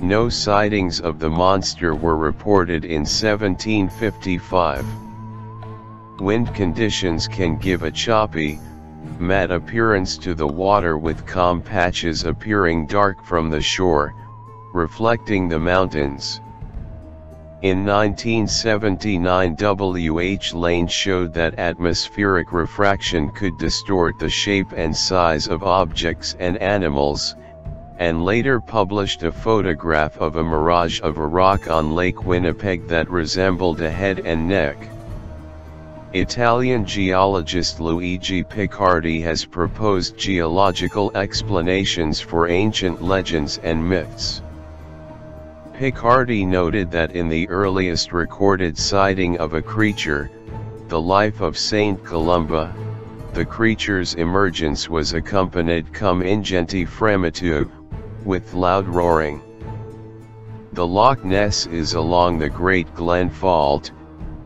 no sightings of the monster were reported in 1755. Wind conditions can give a choppy, matte appearance to the water with calm patches appearing dark from the shore, reflecting the mountains. In 1979 W. H. Lehn showed that atmospheric refraction could distort the shape and size of objects and animals, and later published a photograph of a mirage of a rock on Lake Winnipeg that resembled a head and neck. Italian geologist Luigi Piccardi has proposed geological explanations for ancient legends and myths. Piccardi noted that in the earliest recorded sighting of a creature, the life of Saint Columba, the creature's emergence was accompanied cum ingenti fremitude, with loud roaring. The Loch Ness is along the Great Glen Fault,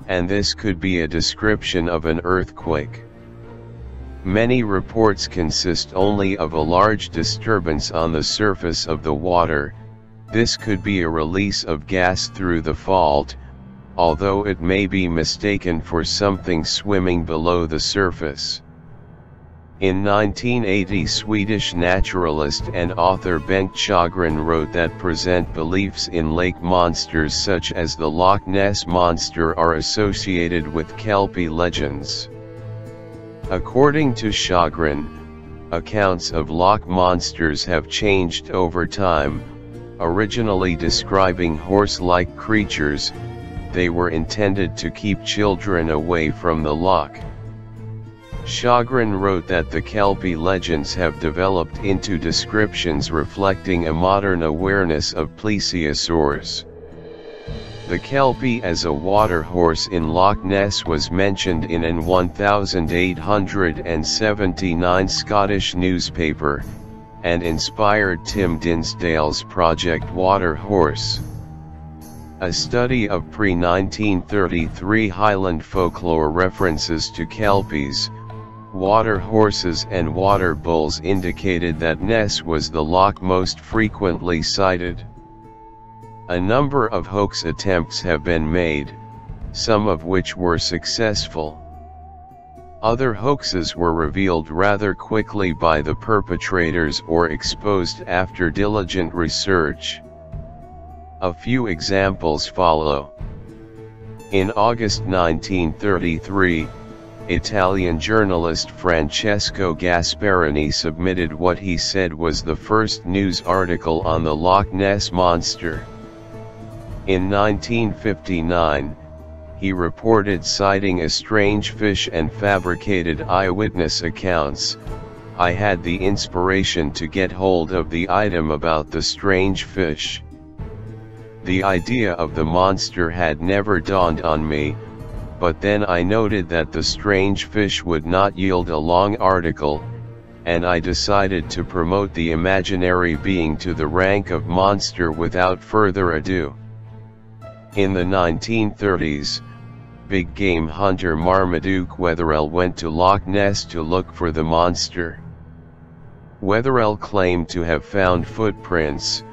and this could be a description of an earthquake. Many reports consist only of a large disturbance on the surface of the water, this could be a release of gas through the fault, although it may be mistaken for something swimming below the surface. In 1980 Swedish naturalist and author Bengt Sjögren wrote that present beliefs in lake monsters such as the Loch Ness Monster are associated with Kelpie legends. According to Sjögren, accounts of loch monsters have changed over time, originally describing horse-like creatures, they were intended to keep children away from the loch. Sjögren wrote that the Kelpie legends have developed into descriptions reflecting a modern awareness of plesiosaurs. The Kelpie as a water horse in Loch Ness was mentioned in an 1879 Scottish newspaper, and inspired Tim Dinsdale's Project Water Horse. A study of pre-1933 Highland folklore references to Kelpies, Water horses and water bulls indicated that Ness was the loch most frequently sighted. A number of hoax attempts have been made, some of which were successful. Other hoaxes were revealed rather quickly by the perpetrators or exposed after diligent research. A few examples follow. In August 1933, Italian journalist Francesco Gasparini submitted what he said was the first news article on the Loch Ness Monster. In 1959, he reported sighting a strange fish and fabricated eyewitness accounts. I had the inspiration to get hold of the item about the strange fish. The idea of the monster had never dawned on me, but then I noted that the strange fish would not yield a long article, and I decided to promote the imaginary being to the rank of monster without further ado. In the 1930s, big game hunter Marmaduke Wetherell went to Loch Ness to look for the monster. Wetherell claimed to have found footprints,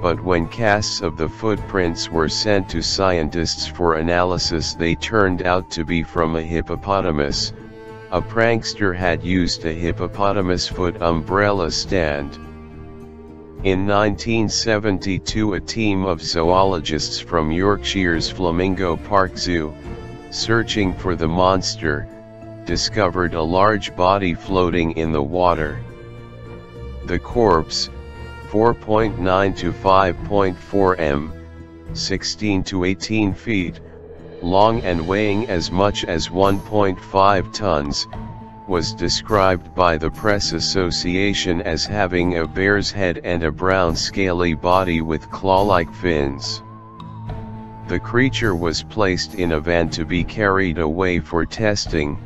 but when casts of the footprints were sent to scientists for analysis they turned out to be from a hippopotamus, a prankster had used a hippopotamus foot umbrella stand. In 1972 a team of zoologists from Yorkshire's Flamingo Park Zoo, searching for the monster, discovered a large body floating in the water. The corpse, 4.9 to 5.4 m, 16 to 18 feet, long and weighing as much as 1.5 tons, was described by the Press Association as having a bear's head and a brown scaly body with claw-like fins. The creature was placed in a van to be carried away for testing,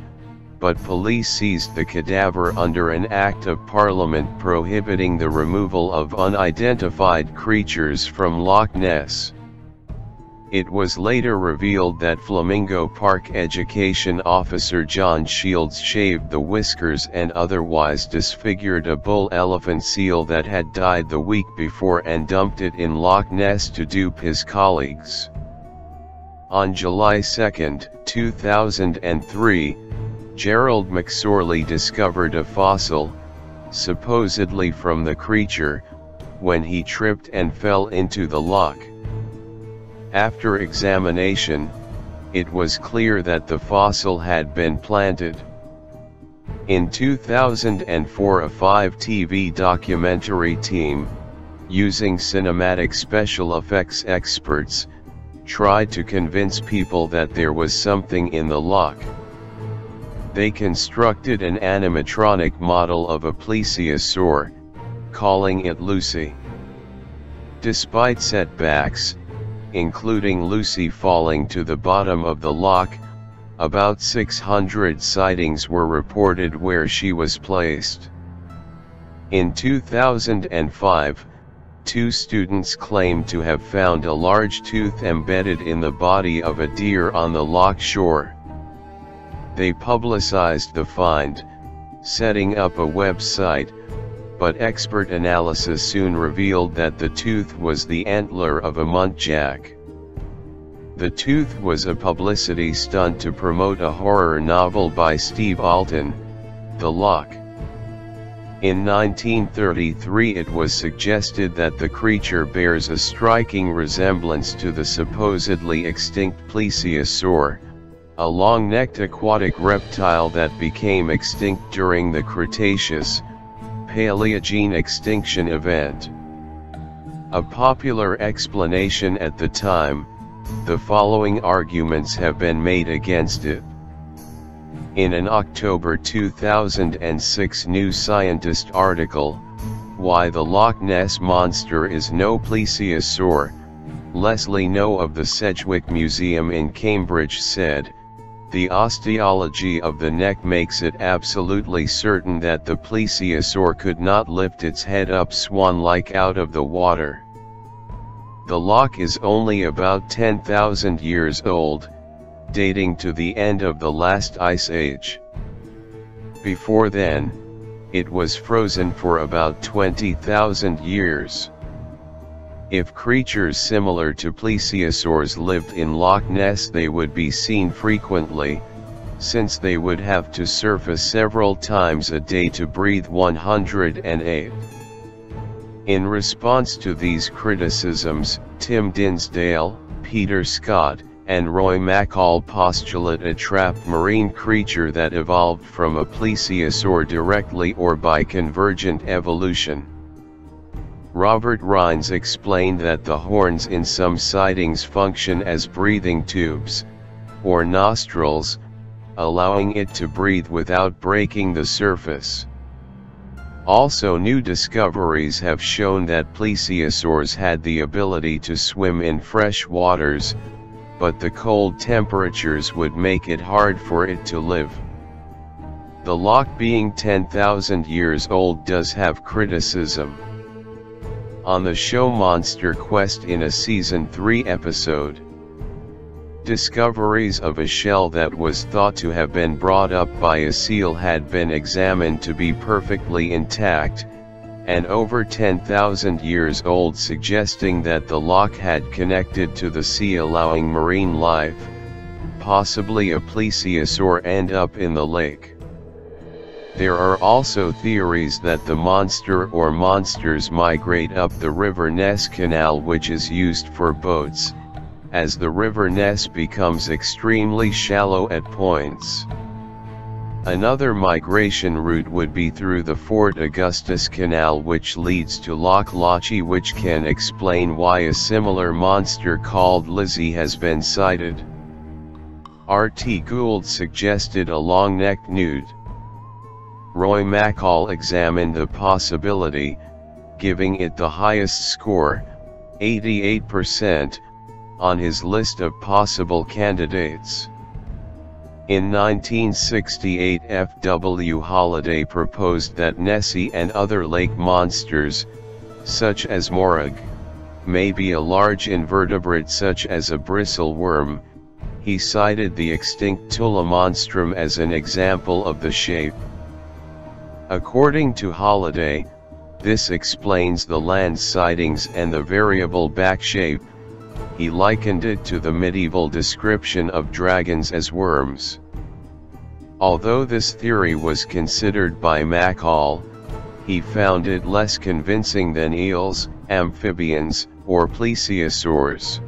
but police seized the cadaver under an Act of Parliament prohibiting the removal of unidentified creatures from Loch Ness. It was later revealed that Flamingo Park Education Officer John Shields shaved the whiskers and otherwise disfigured a bull elephant seal that had died the week before and dumped it in Loch Ness to dupe his colleagues. On July 2, 2003, Gerald McSorley discovered a fossil, supposedly from the creature, when he tripped and fell into the loch. After examination, it was clear that the fossil had been planted. In 2004 a 5 TV documentary team, using cinematic special effects experts, tried to convince people that there was something in the loch. They constructed an animatronic model of a plesiosaur, calling it Lucy. Despite setbacks, including Lucy falling to the bottom of the loch, about 600 sightings were reported where she was placed. In 2005, two students claimed to have found a large tooth embedded in the body of a deer on the loch shore. They publicized the find, setting up a website, but expert analysis soon revealed that the tooth was the antler of a muntjac. The Tooth was a publicity stunt to promote a horror novel by Steve Alten, The Loch. In 1933 it was suggested that the creature bears a striking resemblance to the supposedly extinct plesiosaur, a long-necked aquatic reptile that became extinct during the Cretaceous, Paleogene extinction event. A popular explanation at the time, the following arguments have been made against it. In an October 2006 New Scientist article, Why the Loch Ness Monster is no plesiosaur, Leslie Noe of the Sedgwick Museum in Cambridge said, the osteology of the neck makes it absolutely certain that the plesiosaur could not lift its head up swan-like out of the water. The loch is only about 10,000 years old, dating to the end of the last ice age. Before then, it was frozen for about 20,000 years. If creatures similar to plesiosaurs lived in Loch Ness they would be seen frequently, since they would have to surface several times a day to breathe 108. In response to these criticisms, Tim Dinsdale, Peter Scott, and Roy Mackal postulate a trapped marine creature that evolved from a plesiosaur directly or by convergent evolution. Robert Rines explained that the horns in some sightings function as breathing tubes, or nostrils, allowing it to breathe without breaking the surface. Also new discoveries have shown that plesiosaurs had the ability to swim in fresh waters, but the cold temperatures would make it hard for it to live. The loch being 10,000 years old does have criticism. On the show Monster Quest in a season 3 episode, Discoveries of a shell that was thought to have been brought up by a seal had been examined to be perfectly intact, and over 10,000 years old suggesting that the loch had connected to the sea allowing marine life, possibly a plesiosaur end up in the lake. There are also theories that the monster or monsters migrate up the River Ness Canal which is used for boats, as the River Ness becomes extremely shallow at points. Another migration route would be through the Fort Augustus Canal which leads to Loch Lochy which can explain why a similar monster called Lizzie has been sighted. R.T. Gould suggested a long-necked newt. Roy Mackal examined the possibility, giving it the highest score, 88%, on his list of possible candidates. In 1968 F.W. Holliday proposed that Nessie and other lake monsters, such as Morag, may be a large invertebrate such as a bristle worm, he cited the extinct Tullimonstrum as an example of the shape. According to Holliday, this explains the land sightings and the variable back shape, he likened it to the medieval description of dragons as worms. Although this theory was considered by Mackal, he found it less convincing than eels, amphibians, or plesiosaurs.